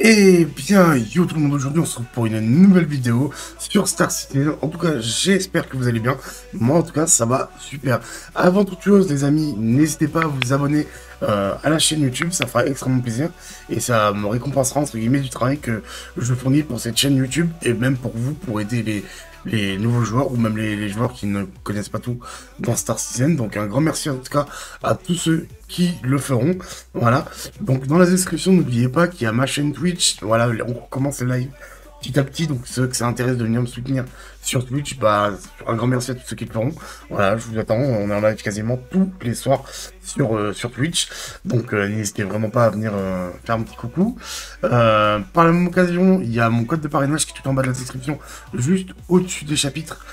Et bien, yo tout le monde, aujourd'hui on se retrouve pour une nouvelle vidéo sur Star Citizen. En tout cas, j'espère que vous allez bien. Moi en tout cas, ça va super. Avant toute chose, les amis, n'hésitez pas à vous abonner euh, à la chaîne YouTube, ça fera extrêmement plaisir. Et ça me récompensera entre guillemets du travail que je fournis pour cette chaîne YouTube et même pour vous, pour aider les, les nouveaux joueurs ou même les, joueurs qui ne connaissent pas tout dans Star Citizen. Donc un grand merci en tout cas à tous ceux qui le feront. Voilà. Donc dans la description, n'oubliez pas qu'il y a ma chaîne Twitch. Voilà, on commence le live petit à petit. Donc ceux que ça intéresse de venir me soutenir sur Twitch, bah, un grand merci à tous ceux qui le feront. Voilà, je vous attends. On est en live quasiment tous les soirs sur, euh, sur Twitch. Donc euh, n'hésitez vraiment pas à venir euh, faire un petit coucou. par la même occasion, il y a mon code de parrainage qui est tout en bas de la description, juste au-dessus des chapitres.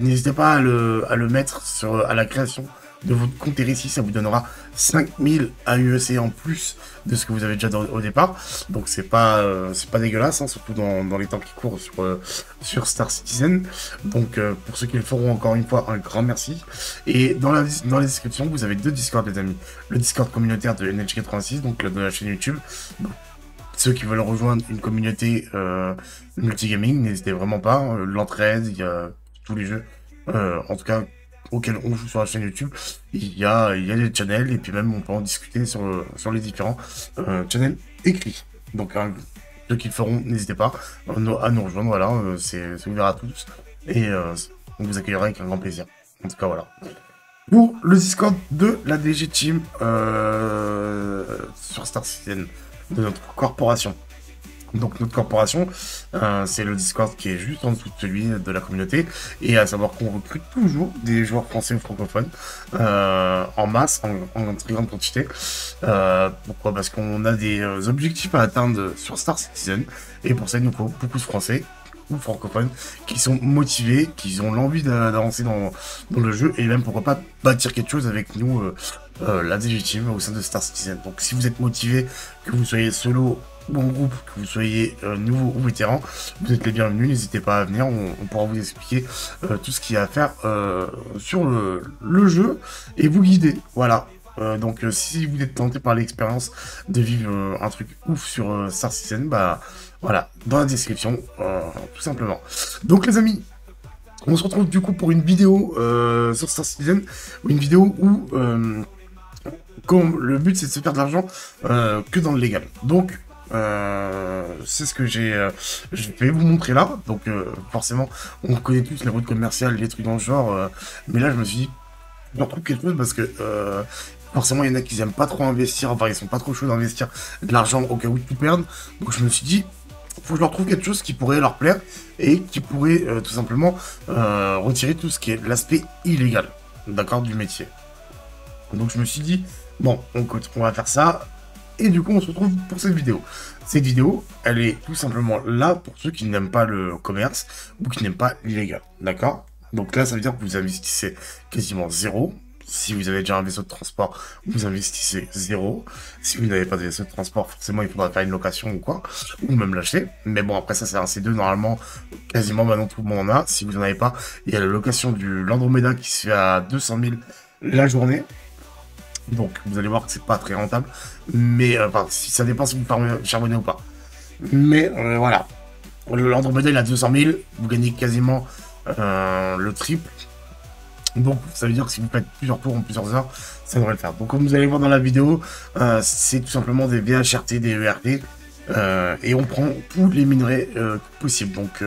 n'hésitez pas à le, à le mettre sur, à la création de votre compte ici, ça vous donnera 5000 AUEC en plus de ce que vous avez déjà au départ. Donc c'est pas euh, c'est pas dégueulasse, hein, surtout dans, les temps qui courent sur, euh, Star Citizen. Donc euh, pour ceux qui le feront encore une fois, un grand merci. Et dans la, dans la description, vous avez deux Discord les amis. Le Discord communautaire de NH86, donc de la chaîne YouTube. ceux qui veulent rejoindre une communauté multigaming, n'hésitez vraiment pas. L'entraide, il y a tous les jeux. en tout cas, auquel on joue sur la chaîne YouTube, il y a, il y a des channels et puis même on peut en discuter sur, sur les différents euh, channels écrits. Donc ceux qui le feront, n'hésitez pas à nous, rejoindre, voilà, euh, c'est ouvert à tous et euh, on vous accueillera avec un grand plaisir. En tout cas, voilà. Pour le Discord de la DG Team sur Star Citizen, de notre corporation. Donc notre corporation, euh, c'est le Discord qui est juste en dessous de celui de la communauté, et à savoir qu'on recrute toujours des joueurs français ou francophones euh, en masse, en, très grande quantité. Euh, pourquoi? Parce qu'on a des objectifs à atteindre sur Star Citizen, et pour ça il nous faut beaucoup de Français ou francophones qui sont motivés, qui ont l'envie d'avancer dans, le jeu et même pourquoi pas bâtir quelque chose avec nous, la DG au sein de Star Citizen. Donc si vous êtes motivé, que vous soyez solo bon groupe, que vous soyez euh, nouveau ou vétéran, vous êtes les bienvenus, n'hésitez pas à venir, on, pourra vous expliquer euh, tout ce qu'il y a à faire euh, sur le, jeu et vous guider, voilà. donc si vous êtes tenté par l'expérience de vivre un truc ouf sur Star Citizen, bah voilà, dans la description, tout simplement. Donc les amis, on se retrouve du coup pour une vidéo sur Star Citizen, une vidéo où comme le but c'est de se faire de l'argent que dans le légal. Donc euh, c'est ce que j'ai. Euh, je vais vous montrer là. Donc, euh, forcément, on connaît tous les routes commerciales, les trucs dans le genre. mais là, je me suis dit, je retrouve quelque chose parce que forcément, il y en a qui n'aiment pas trop investir. Enfin, ils sont pas trop chauds d'investir de l'argent au cas où ils tout perdent. Donc, je me suis dit, faut que je leur trouve quelque chose qui pourrait leur plaire et qui pourrait tout simplement retirer tout ce qui est l'aspect illégal, d'accord, du métier. Donc, je me suis dit, bon, on, on va faire ça et du coup, on se retrouve pour cette vidéo. Cette vidéo, elle est tout simplement là pour ceux qui n'aiment pas le commerce ou qui n'aiment pas l'illégal. D'accord? Donc là, ça veut dire que vous investissez quasiment zéro. Si vous avez déjà un vaisseau de transport, vous investissez zéro. Si vous n'avez pas de vaisseau de transport, forcément, il faudra faire une location ou quoi, ou même l'acheter. Mais bon, après ça, c'est un C2, normalement, quasiment maintenant tout le monde en a. Si vous n'en avez pas, il y a la location du Landromeda qui se fait à 200 000 la journée. Donc vous allez voir que c'est pas très rentable. Mais euh, enfin, si, ça dépend si vous charbonnez ou pas. Mais euh, voilà. L'Andromeda il a 200 000, vous gagnez quasiment euh, le triple. Donc ça veut dire que si vous faites plusieurs tours en plusieurs heures, ça devrait le faire. Donc comme vous allez voir dans la vidéo, c'est tout simplement des VHRT, des ERT. et on prend tous les minerais possibles. Donc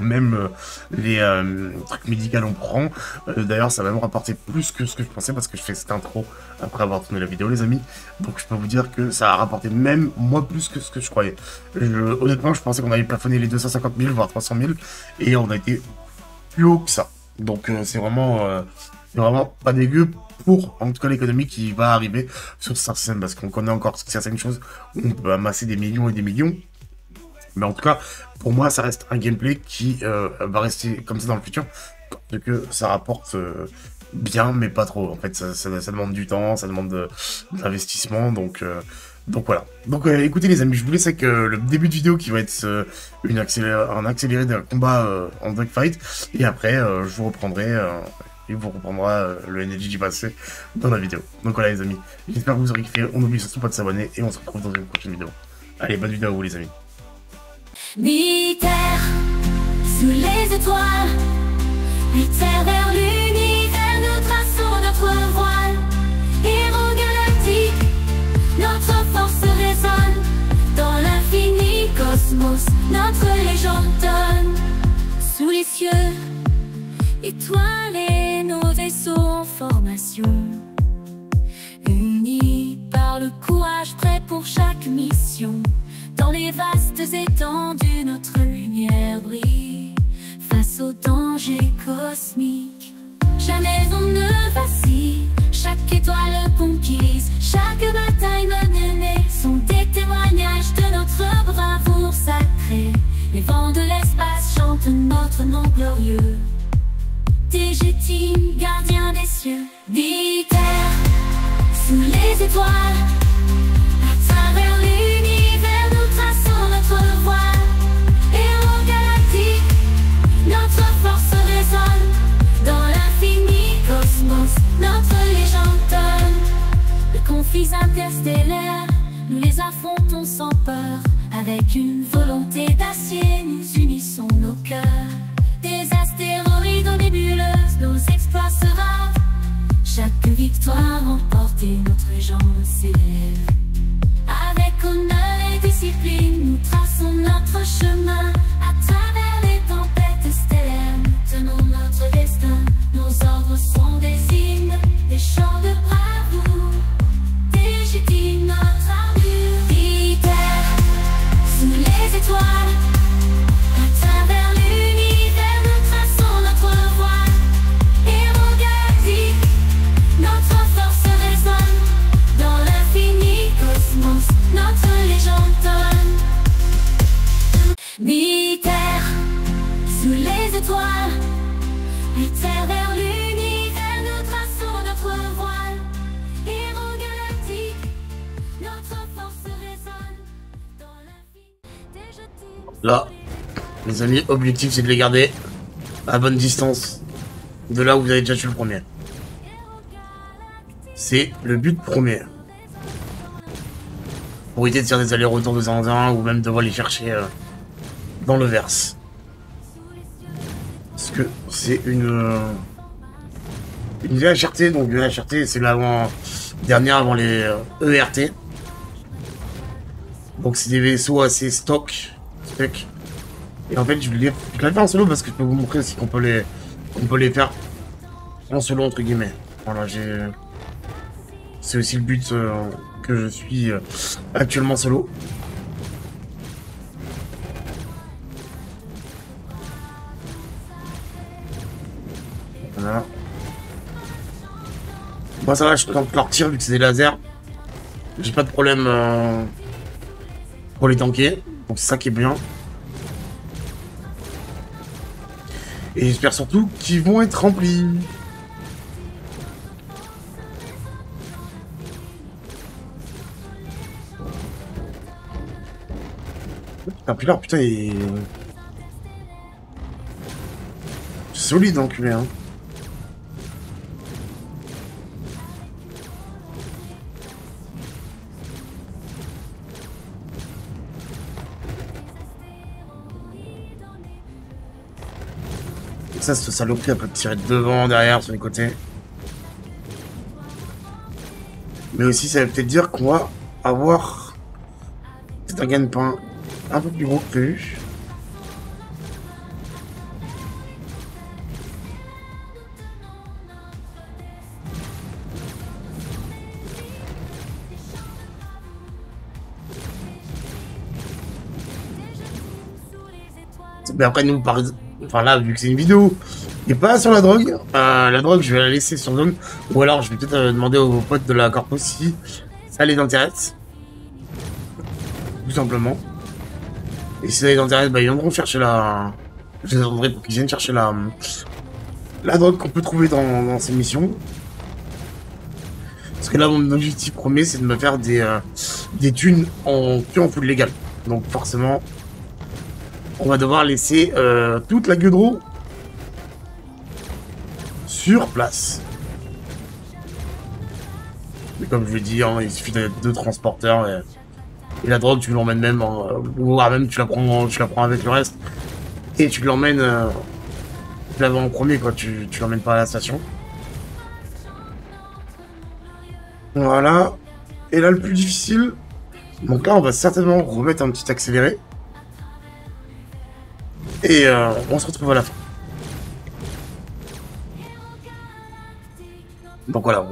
même euh, les euh, trucs médicaux on prend. Euh, d'ailleurs, ça va me rapporter plus que ce que je pensais parce que je fais cette intro après avoir tourné la vidéo, les amis. Donc, je peux vous dire que ça a rapporté même moi plus que ce que je croyais. honnêtement, je pensais qu'on allait plafonner les 250 000, voire 300 000, et on a été plus haut que ça. Donc, c'est vraiment, vraiment pas dégueu pour, en tout cas, l'économie qui va arriver sur certaines, parce qu'on connaît encore certaines choses où on peut amasser des millions et des millions. Mais en tout cas, pour moi, ça reste un gameplay qui euh, va rester comme ça dans le futur, parce que ça rapporte euh, bien, mais pas trop. En fait, ça, demande du temps, ça demande de, l'investissement, donc... Euh, donc voilà. Donc écoutez les amis, je vous laisse avec le début de vidéo qui va être une un accéléré d'un combat en fight. Et après, je vous reprendrai il vous reprendra le NG du passé dans la vidéo. Donc voilà les amis, j'espère que vous aurez kiffé, on n'oublie surtout pas de s'abonner et on se retrouve dans une prochaine vidéo. Allez, bonne vidéo à vous les amis. Terre, sous les étoiles, terre vers l'univers, nous traçons notre voile. Héros galactique, notre force résonne dans l'infini cosmos, notre légende donne sous les cieux, étoiles nos vaisseaux en formation. Unis par le courage prêt pour chaque mission. Dans les vastes étendues, notre lumière brille face aux dangers cosmiques. Jamais on ne vacille, chaque étoile conquise, chaque bataille menée sont des témoignages de notre bravoure sacrée. Les vents de l'espace chantent notre nom glorieux. Team, gardien des cieux, terre sous les étoiles, Interstellaires, nous les affrontons sans peur. Avec une volonté d'acier, nous unissons nos cœurs. Des astéroïdes aux nébuleuses, nos exploits se. Chaque victoire remportée, notre légende s'élève. Là, les amis, objectif c'est de les garder à bonne distance de là où vous avez déjà tué le premier. C'est le but premier. Pour éviter de faire des allers-retours de temps ou même devoir les chercher euh, dans le verse. Parce que c'est une... euh, une VHRT, donc VHRT c'est l'avant dernière avant les euh, ERT. Donc c'est des vaisseaux assez stock, Et en fait je vais je l'ai fait en solo parce que je peux vous montrer aussi qu'on peut les qu'on peut les faire en solo entre guillemets. Voilà j'ai c'est aussi le but euh, que je suis euh, actuellement solo. Voilà. Moi ça va, je tente leur tir vu que c'est des lasers. J'ai pas de problème euh, pour les tanker. Donc c'est ça qui est bien. Et j'espère surtout qu'ils vont être remplis. Putain, puis là, putain, il est... Solide, enculé, hein. Ça, ce saloperie, elle peut tirer devant, derrière, sur les côtés. Mais aussi, ça veut peut-être dire qu'on va avoir peut-être un gagne-pain un peu plus gros que prévu. Mais après, nous, par Enfin là, vu que c'est une vidéo et pas sur la drogue, euh, la drogue, je vais la laisser sur Zone. Ou alors, je vais peut-être euh, demander aux potes de la Corpo si ça les intéresse. Tout simplement. Et si ça les intéresse, bah, ils viendront chercher la... Je les attendrai pour qu'ils viennent chercher la... La drogue qu'on peut trouver dans, ces missions. Parce que là, mon objectif premier, c'est de me faire des, euh, des thunes en, que en full légal. Donc forcément, on va devoir laisser euh, toute la gueule de roue sur place. Mais comme je l'ai dit, hein, il suffit d'être deux transporteurs et, la drogue, tu l'emmènes même, euh, ou même tu la prends, tu la prends avec le reste et tu l'emmènes, euh, tu la en premier quoi, tu, tu l'emmènes pas à la station. Voilà. Et là, le plus difficile. Donc là, on va certainement remettre un petit accéléré. Et euh, on se retrouve à la fin. Donc voilà,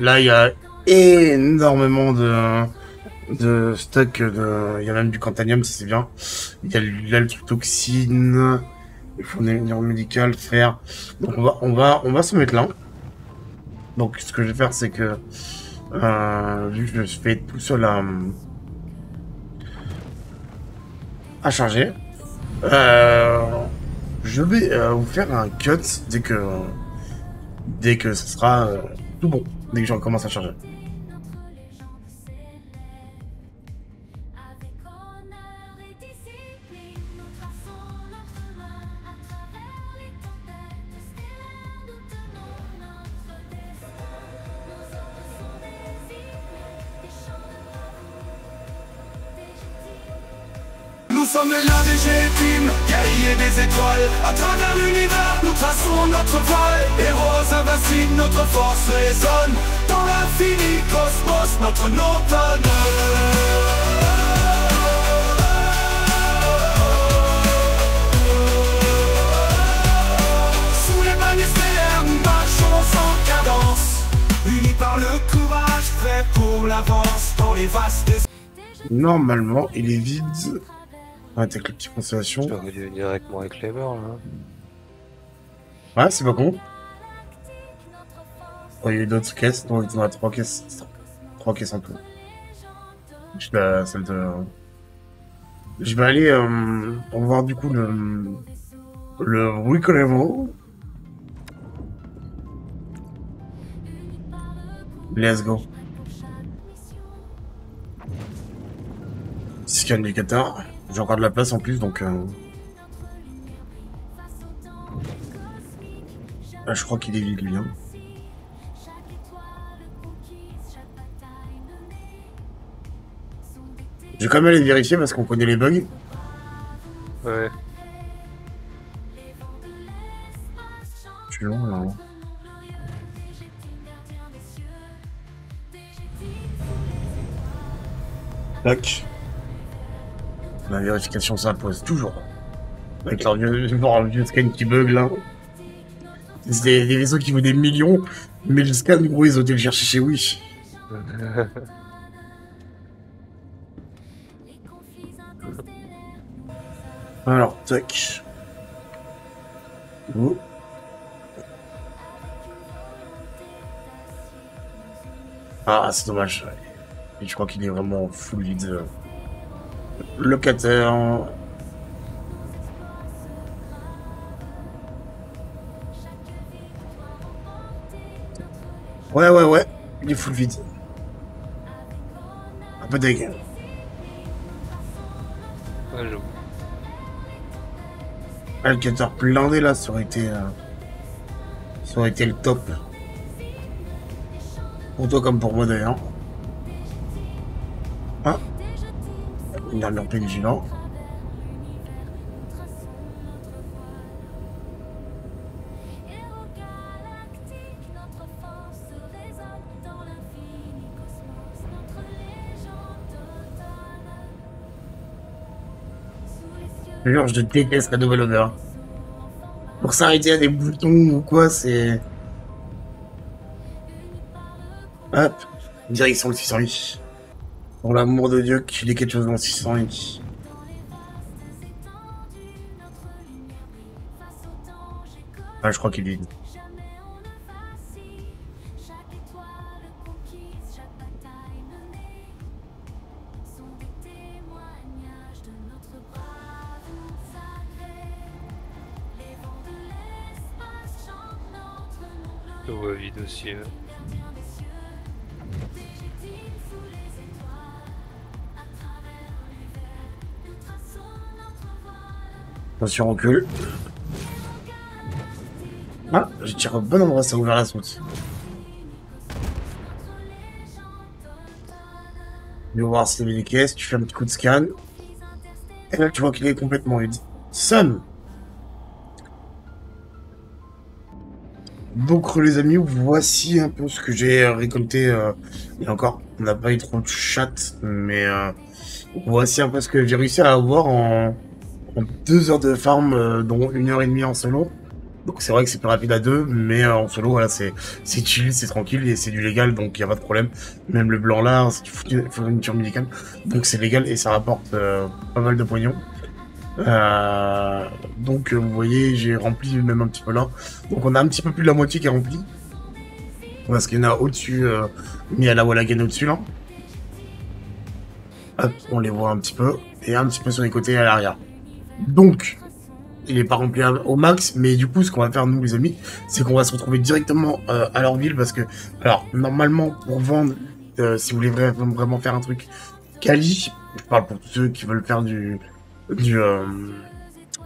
là, il y a énormément de, de stock. De, il y a même du cantanium, ça c'est bien. Il y a le- là, le truc toxine. Il faut une médical, faire. Donc on va, on va, on va se mettre là. Donc ce que je vais faire, c'est que euh, vu que je fais tout seul à charger, euh, je vais euh, vous faire un cut dès que dès que ce sera euh, tout bon, dès que je recommence à charger. Nous sommes des étoiles À travers l'univers, nous traçons notre voile Héros invincibles, notre force résonne Dans l'infini cosmos, notre nom Sous les bannières stellaires, nous marchons sans cadence Unis par le courage, prêts pour l'avance Dans les vastes Normalement, il est vide. Ouais, avec les petites constellations. J'aurais dû venir avec moi avec Clever là. Ouais, c'est pas con. Oh, il y a eu d'autres caisses. Non, il y en a trois caisses. Trois caisses en tout. Je la celle de. Je vais aller euh, pour voir du coup le. Le Recallable. Let's go. Scan du Qatar. J'ai encore de la place en plus donc. euh, Ah, je crois qu'il est vide lui. Hein. Je vais quand même aller vérifier parce qu'on connaît les bugs. Ouais. Je suis long là. Tac. La vérification s'impose toujours. Avec leur vieux, leur vieux scan qui bug là. C'est des, des vaisseaux qui vaut des millions, mais le scan, gros, ils ont dû le chercher chez Wish. Alors, tac. Oh. Ah, c'est dommage. Et je crois qu'il est vraiment full vide. Locataire. Ouais, ouais, ouais. Il est full vide. Un peu deg. Ouais, j'avoue. Le cutter blindé là, ça aurait été. euh, Ça aurait été le top. Pour toi comme pour moi d'ailleurs. Les cieux. Genre, je déteste la nouvelle over. Pour s'arrêter à des boutons ou quoi, c'est. Hop, direction le 608. Pour l'amour de Dieu, qu'il ait quelque chose dans le 608. Ah, je crois qu'il est Attention, recul. Ah, je tire au bon endroit, ça a ouvert la route. Je vais voir s'il y avait caisses, tu fais un petit coup de scan. Et là, tu vois qu'il est complètement vide. Son Donc, les amis, voici un peu ce que j'ai récolté. Euh, et encore, on n'a pas eu trop de chat, mais euh, voici un peu ce que j'ai réussi à avoir en deux heures de farm, euh, dont une heure et demie en solo. Donc c'est vrai que c'est plus rapide à deux, mais euh, en solo, voilà, c'est chill, c'est tranquille et c'est du légal, donc il y a pas de problème. Même le blanc là, c'est une fourniture médicale, donc c'est légal et ça rapporte euh, pas mal de pognon. Euh, donc vous voyez, j'ai rempli même un petit peu là. Donc on a un petit peu plus de la moitié qui est remplie. Parce qu'il y en a au-dessus, mis à la Wallagan au-dessus là. Hop, on les voit un petit peu. Et un petit peu sur les côtés à l'arrière. Donc, il est pas rempli au max, mais du coup, ce qu'on va faire, nous, les amis, c'est qu'on va se retrouver directement euh, à leur ville, parce que, alors, normalement, pour vendre, euh, si vous voulez vra- vraiment faire un truc quali, je parle pour tous ceux qui veulent faire du, du, euh,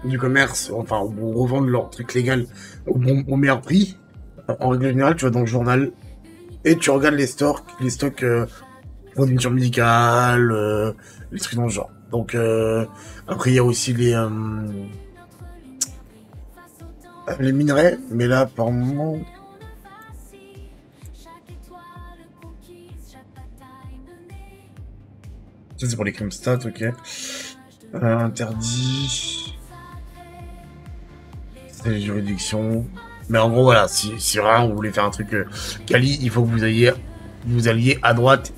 du commerce, enfin, ou revendre leur truc légal au, bon, au meilleur prix, euh, en règle générale, tu vas dans le journal, et tu regardes les stocks, les stocks, euh, médicale, les trucs dans le genre. Donc, euh, après, il y a aussi les, euh, les minerais, mais là, par moment, ça c'est pour les crimes stats, ok. Euh, interdit. C'est les juridictions. Mais en gros, voilà, si, si vraiment vous voulez faire un truc euh, quali, il faut que vous ayez, vous alliez à droite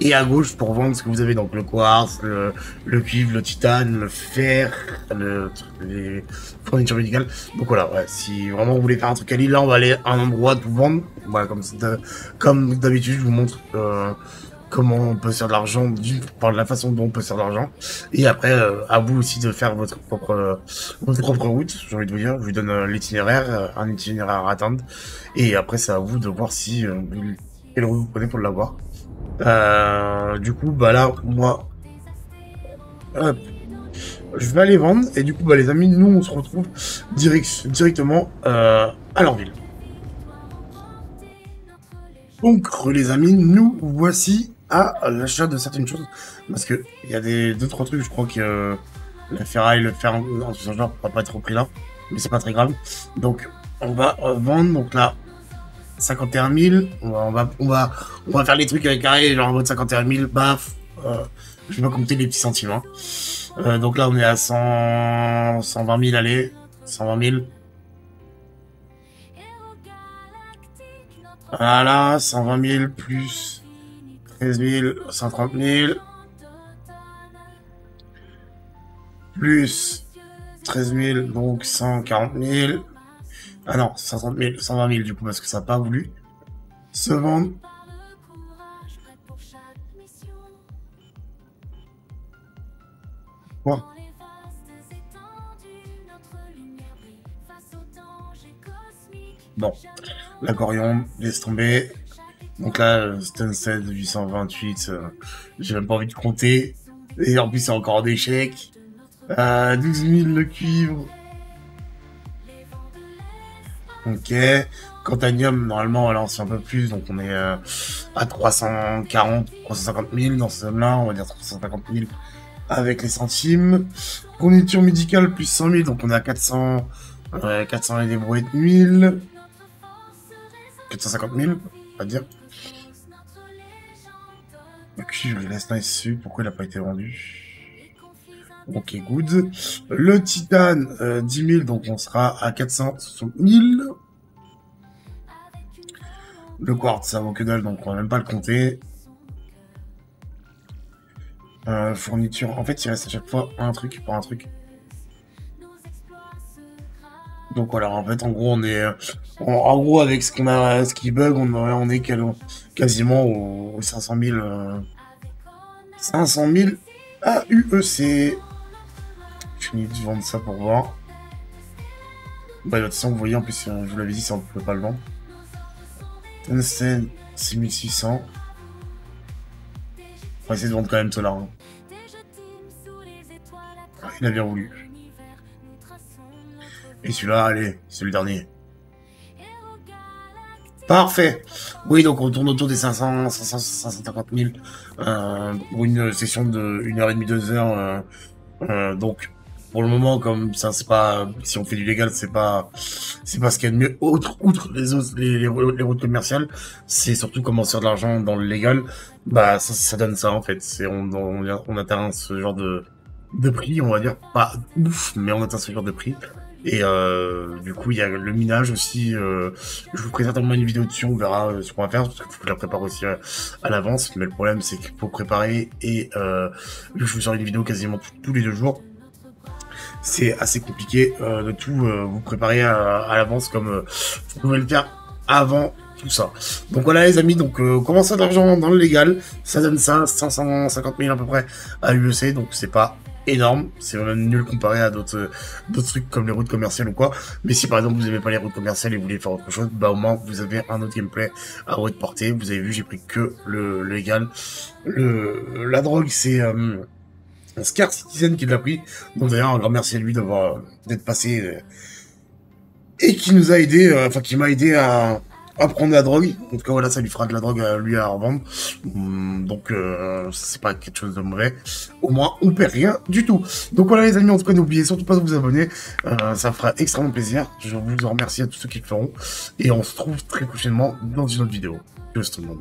et à gauche pour vendre ce que vous avez. Donc le quartz, le, le cuivre, le titane, le fer, le, les fournitures médicales. Donc voilà, ouais, si vraiment vous voulez faire un truc quali, là on va aller à un endroit pour vendre. Voilà, comme, comme d'habitude, je vous montre euh, comment on peut faire de l'argent, par la façon dont on peut faire de l'argent. Et après, euh, à vous aussi de faire votre propre, votre propre route, j'ai envie de vous dire. Je vous donne euh, l'itinéraire, euh, un itinéraire à atteindre. Et après, c'est à vous de voir si euh, quelle route vous prenez pour l'avoir. Euh, du coup, bah là, moi, je vais aller vendre. Et du coup, bah les amis, nous, on se retrouve direct, directement euh, à leur ville. Donc, les amis, nous voici à l'achat de certaines choses. Parce que il y a des deux trois trucs, je crois que euh, la ferraille, le fer en ce genre va pas être au prix là, mais c'est pas très grave. Donc, on va vendre. Donc là, 51 000. On va, on va, on va, faire les trucs avec carré, genre en mode 51 000. Baf. Euh, je vais pas compter les petits centimes. Euh, donc là, on est à 100, 120 000. Allez, 120 000. Voilà, 120 000 plus 13 000, 130 000. Plus 13 000, donc 140 000. Ah non, 130 000, 120 000 du coup, parce que ça n'a pas voulu se vendre. Quoi? Bon, l'aquarium, laisse tomber. Donc là, euh, Stunstead 828, euh, j'ai même pas envie de compter. Et en plus, c'est encore des. Euh, 12 000 le cuivre. Ok. Cantanium, normalement, là, on sait un peu plus. Donc, on est euh, à 340, 350 000 dans ce là On va dire 350 000 avec les centimes. Fourniture médicale, plus 100 000. Donc, on est à 400, euh, 400 et des brouettes 1000. 450 000, on va dire. Cuivre, il reste nice dessus. Pourquoi il n'a pas été vendu? Ok, good. Le titane, euh, 10 000, donc on sera à 460 000. Le quartz, ça vaut que dalle, donc on va même pas le compter. Euh, fourniture, en fait, il reste à chaque fois un truc pour un truc. Donc voilà, en fait, en gros, on est, euh, en, gros, avec ce qu'on a, ce qui bug, on, on est quasiment aux, aux 500 000, euh, 500 000 AUEC. Je finis de vendre ça pour voir. Bah, de toute vous voyez, en plus, euh, je vous l'avais dit, ça, on peut pas le vendre. Tungsten, 6600. On va essayer de vendre quand même Solar. hein. Ah, il a bien voulu. Et celui-là, allez, c'est le dernier. Parfait. Oui, donc on tourne autour des 500, 500 550 000 euh, pour une session de 1 heure et demie, 2 heures. Euh, euh, donc, pour le moment, comme ça, c'est pas, si on fait du légal, c'est pas, c'est pas ce qu'il y a de mieux. Outre, outre les autres, les, les, routes commerciales, c'est surtout comment faire de l'argent dans le légal. Bah, ça, ça donne ça, en fait. C'est, on, on, on atteint ce genre de, de prix, on va dire. Pas ouf, mais on atteint ce genre de prix. Et euh, du coup, il y a le minage aussi. Euh, je vous présente certainement une vidéo dessus, on verra euh, ce qu'on va faire, parce qu'il faut que je la prépare aussi à, à l'avance. Mais le problème, c'est qu'il faut préparer et euh, je vous sors une vidéo quasiment tous les deux jours. C'est assez compliqué euh, de tout euh, vous préparer à, à l'avance comme euh, vous pouvez le faire avant tout ça. Donc voilà les amis, donc euh, commencer d'argent dans le légal, ça donne ça, 550 000 à peu près à l'UEC, donc c'est pas énorme, c'est vraiment nul comparé à d'autres d'autres trucs comme les routes commerciales ou quoi. Mais si par exemple vous aimez pas les routes commerciales et vous voulez faire autre chose, bah au moins vous avez un autre gameplay à votre portée. Vous avez vu, j'ai pris que le, le légal. Le la drogue c'est euh, Scar Citizen qui l'a pris. Donc d'ailleurs un grand merci à lui d'avoir d'être passé euh, et qui nous a aidé, euh, enfin qui m'a aidé à prendre la drogue. En tout cas, voilà, ça lui fera de la drogue à lui à revendre. Hum, Donc, euh, c'est pas quelque chose de mauvais. Au moins, on perd rien du tout. Donc voilà, les amis, en tout cas, n'oubliez surtout pas de vous abonner. Euh, ça fera extrêmement plaisir. Je vous en remercie à tous ceux qui le feront. Et on se retrouve très prochainement dans une autre vidéo. Tchuss tout le monde.